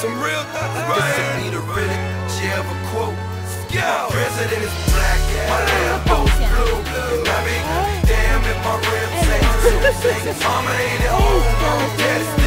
This'll be the realest you ever quote. My president is black, my Lambo's blue. And I be damn if my rims ain't too. Mama ain't at home, mom,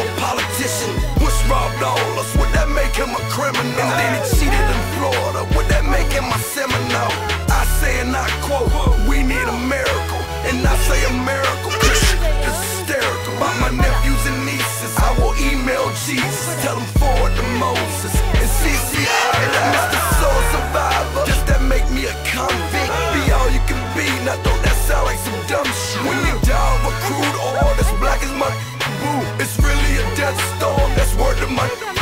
a politician? What's Rob Lawless? Would that make him a criminal? And then he cheated in Florida. Would that make him a seminole? I say and I quote, we need a miracle. And I say a miracle. is hysterical. By my nephews and nieces, I will email Jesus. Tell him forward to Moses. And CC Mr. Soul Survivor. Does that make me a convict? Be all you can be. Now don't that sound like some dumb shit? that storm, that's word of mine.